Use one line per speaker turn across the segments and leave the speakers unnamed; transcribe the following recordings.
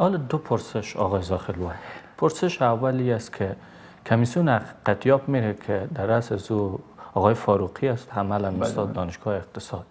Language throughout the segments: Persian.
حالا دو پرسش آقای زاخل پرسش اولی است که کمیسیون قطیاب میره که در از آقای فاروقی است عملا استاد بله. دانشگاه اقتصاد.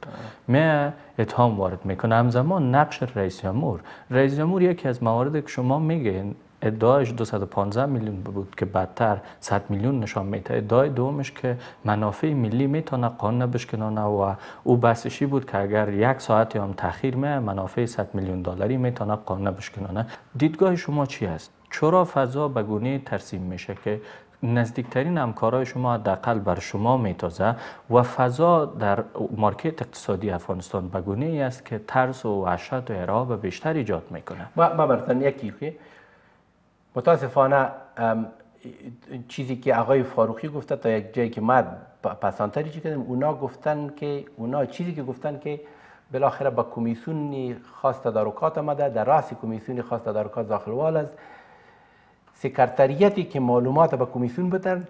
می اتهام وارد می‌کنه. همزمان نقش رئیس جمهور. رئیس جمهور یکی از موارد که شما میگین ادعایش 215 میلیون بود که بدتر 100 میلیون نشان میده ادعای دومش که منافع ملی می‌تونه قانون بشکنانه و او بحثشی بود که اگر یک ساعت هم تاخیر می منافع 100 میلیون دلاری می‌تونه قانون بشکنانه. دیدگاه شما چی است؟ چرا فضا به گونه ترسیم میشه که نزدیکترین همکارای شما حداقل بر شما میتازه و فضا در مارکت اقتصادی افغانستان به گونه ای است که ترس و وحشت و ارعاب بیشتر ایجاد می‌کنه
ما برتن یکی که متاسفانه چیزی که آقای فاروقی گفته تا یک جایی که ما پسانتری چی کردیم اونا گفتن که اونا چیزی که گفتن که بالاخره با کمیسیون خاص تدارکات آمده در راس کمیسیون خاص تدارکات زاخیلوال است. سکرتریتی که معلومات به کمیسیون بدن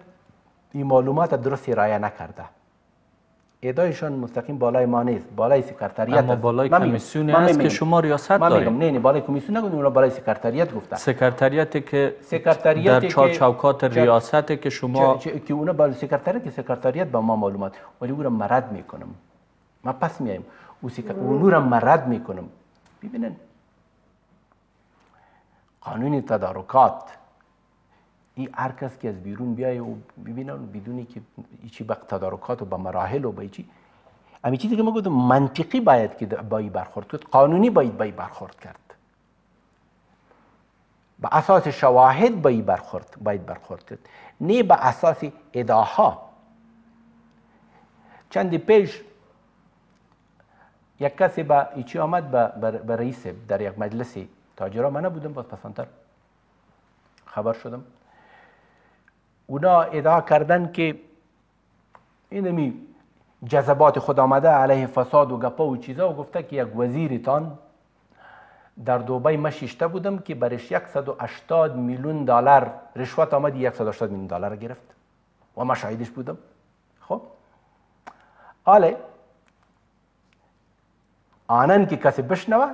این معلومات درست ارایه نکرده. ادعایشان مستقیم بالای ما نیست. بالای سکرتریت
اما بالای کمیسیون است که شما ریاست دارید.
نه نه بالای کمیسیون نگفتم اونا بالای سکرتریت گفته
سکرتریتی که سکرتریت در چهار چوکات ریاست که شما
که اونا بالای سکرتریت که سکرتریت با ما معلومات ولی او را مرد می‌کنم. ما پس میایم او. او را مرد می‌کنم. ببینن. قانون تدارکات. این هر کس که از بیرون بیایه و ببینن بدونی که چی به تدارکات و به مراحل و به چی امی چیزی که ما گفتم منطقی باید که با این برخورد کرد قانونی باید با برخورد کرد. به اساس شواهد با برخورد باید برخورد کرد. نه به اساس ادعاها. چندی پیش یک کسی با ایچی آمد به رئیس در یک مجلس تاجرا من نبودم باز پسانتر خبر شدم. اونا ادعا کردن که اینمی جذبات خود آمده علیه فساد و گپا و چیزا و گفته که یک وزیرتان در دوبای مشیشته بودم که برش 180 میلیون دلار رشوت آمد 180 میلیون دلار گرفت. و ما شاهدش بودم. خب؟ آله آنن که کسی بشنوه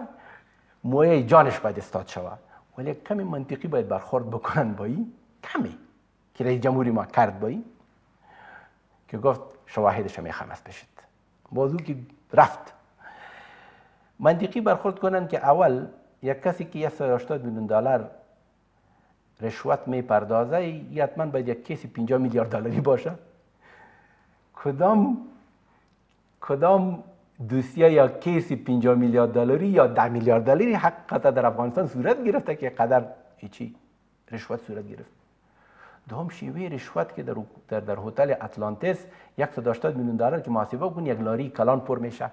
مویه جانش باید استاد شوه. ولی کمی منطقی باید برخورد بکنن با این. کمی. که رئیس جمهوری ما کرد با این که گفت شواهدش هم خمس بشید. موضوع که رفت. منطقی برخورد کنن که اول یک کسی که 180 میلیون دلار رشوت می پردازه حتما باید یک کسی 50 میلیارد دلاری باشه. کدام کدام دوسیه یا کیسی 50 میلیارد دلاری یا 10 میلیارد دلاری حقیقتا در افغانستان صورت گرفته که قدر چی رشوت صورت گرفت؟ دوم شیوه رشوت که در در, در هتل اتلانتیس 180 میلیون دلار که محاسبه کن یک لاری کلان پر میشه.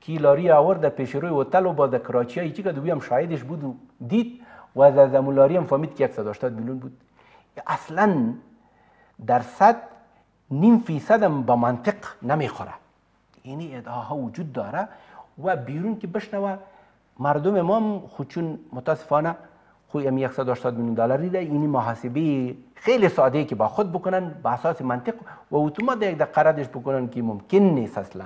کی لاری آورد در پیش روی هتل و با در کراچی ای چی که دوی هم شاهدش بود و دید و از لاری هم فهمید که 180 میلیون بود. اصلا درصد نیم فیصد هم با منطق نمی‌خوره. اینی ادعاها وجود داره و بیرون که بشنوه مردم ما خودشون متاسفانه خوی ام 180 میلیون دلاری ده اینی محاسبه خیلی ساده که با خود بکنن با اساس منطق و اتومات یک قردش بکنن که ممکن نیست اصلا.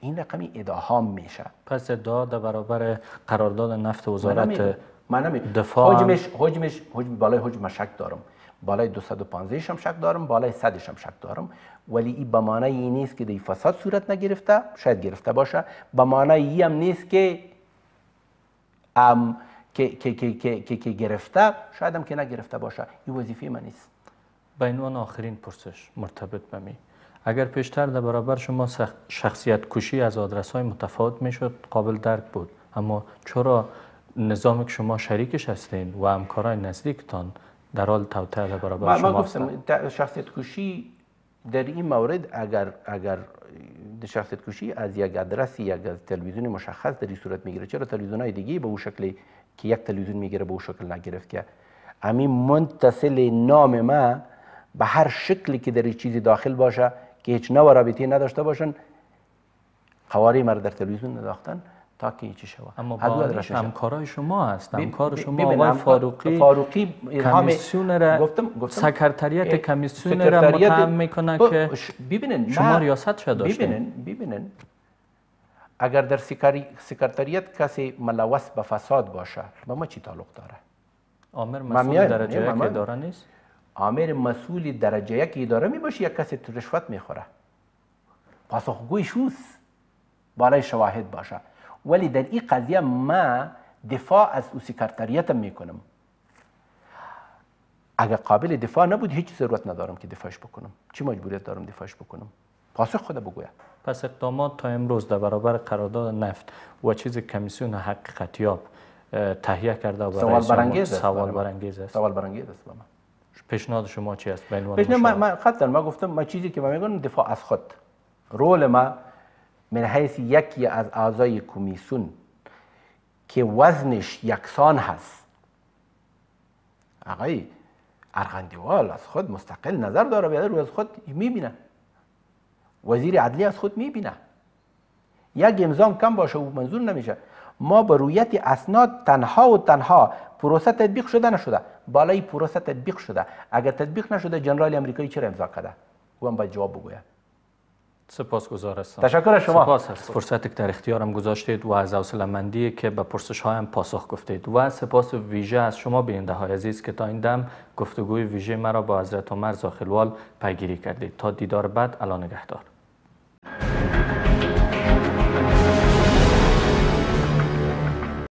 این رقمی ادعا میشه.
پس ادعا در برابر قرارداد نفت وزارت من
دفاع. حجمش حجمش حجم بالای حجم شک دارم. بالای 215 هم شک دارم بالای 100 هم شک دارم. ولی این به معنی این نیست که دی فساد صورت نگرفته شاید گرفته باشه. به معنی ای هم نیست که ام که, که, که, که, که گرفته شاید هم که نگرفته باشه. این وظیفه من نیست.
به عنوان آخرین پرسش مرتبط به می. اگر پیشتر در برابر شما شخصیت کشی از آدرس های متفاوت می‌شد قابل درک بود. اما چرا نظام که شما شریکش هستین و همکارای نزدیکتان در حال توطئه برابر شما
ما گفتم شخصیت کشی در این مورد اگر اگر شخصیت کشی از یک ادرس یک از تلویزیون مشخص در صورت می‌گیره. چرا تلویزیون های دیگه به اون شکل که یک تلویزیون می‌گیره به اون شکل نگرفت که؟ همین منتصل نام ما به هر شکلی که در چیزی داخل باشه که هیچ نوع رابطی نداشته باشن قواری مرا در تلویزیون نداختن. تا که چی شود
اما بعدش همکارای شما هست. همکار شما آقای فاروقی
فاروقی
کمیسیون را گفتم, گفتم سکرتریت کمیسیون را متهم می‌کنه که ببینن شما ریاست شده
ببینن ببینن اگر در سکرتریت کسی ملوث به فساد باشه به ما چی تعلق داره؟
آمر
من
مسئول. درجه یک اداره نیست؟
آمر مسئول درجه یک اداره می باشه یک کسی تو رشوت می‌خوره. پاسخگوی شوست بالای شواهد باشه. ولی در این قضیه ما دفاع از او سکرتریت می‌کنم. اگر قابل دفاع نبود هیچ ضرورت ندارم که دفاعش بکنم. چی مجبوریت دارم دفاعش بکنم؟ پاسخ خود بگویم.
پس اقدامات تا امروز در برابر قرارداد نفت و چیز کمیسیون حقیقتیاب تهیه کرده و
سوال برانگیز است.
سوال. برانگیز است.
سوال برانگیز است به من.
پیشنهاد شما چی است؟ بین عنوان
من, قطعا ما گفتم ما چیزی که من میگم دفاع از خود. رول ما من حیث یکی از اعضای کمیسیون که وزنش یکسان هست. آقای ارغندیوال از خود مستقل نظر داره بیاد رو از خود می‌بینه. وزیر عدلی از خود می‌بینه. یک امضام کم باشه و منظور نمیشه. ما به رویت اسناد تنها و تنها پروسه تطبیق شده نشده. بالای پروسه تطبیق شده. اگر تطبیق نشده جنرال امریکایی چرا امضا کرده؟ او هم باید جواب بگوید.
سپاسگزار هستم.
تشکر از شما.
سپاس از فرصتی که در اختیارم گذاشتید و از حوصله‌مندی که به پرسش هایم پاسخ گفتید و سپاس ویژه از شما بیننده های عزیز که تا این دم گفتگوی ویژه مرا با حضرت عمر زاخلوال پیگیری کردید. تا دیدار بعد الا نگهدار.